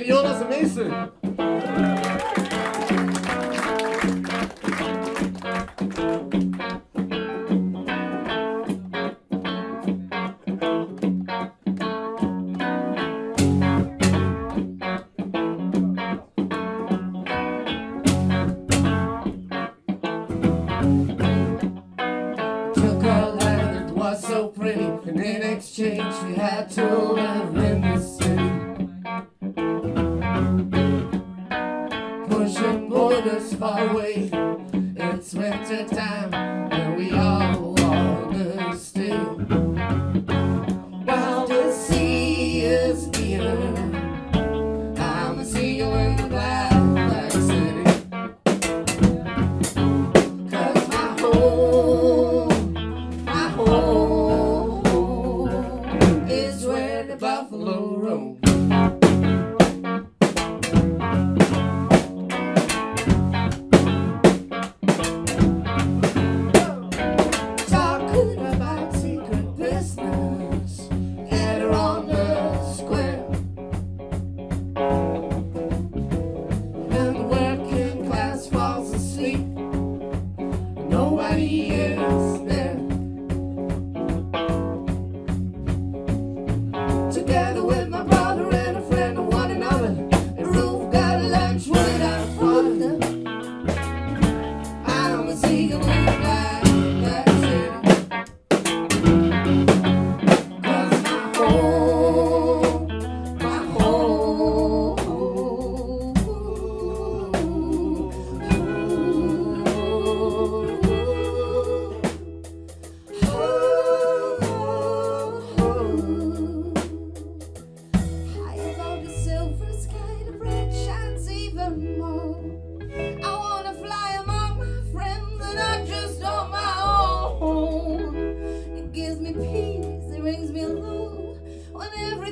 named Mason. Took her life it was so pretty, and in exchange she had to live far away. It's winter time.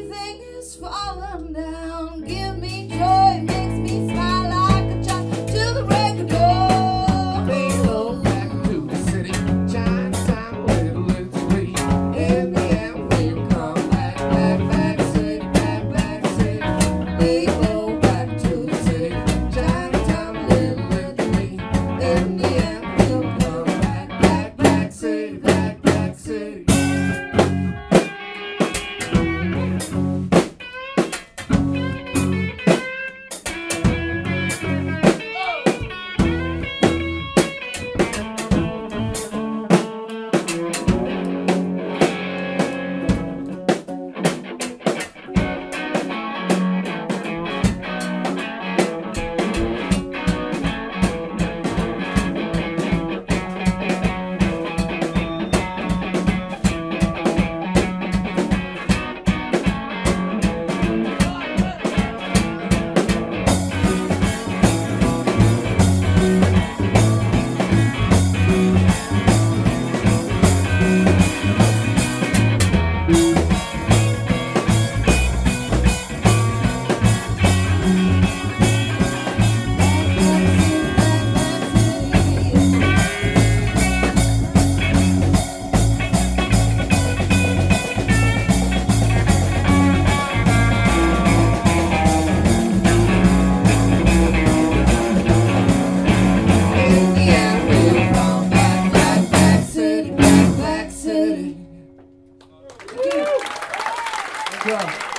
amazing. Good job.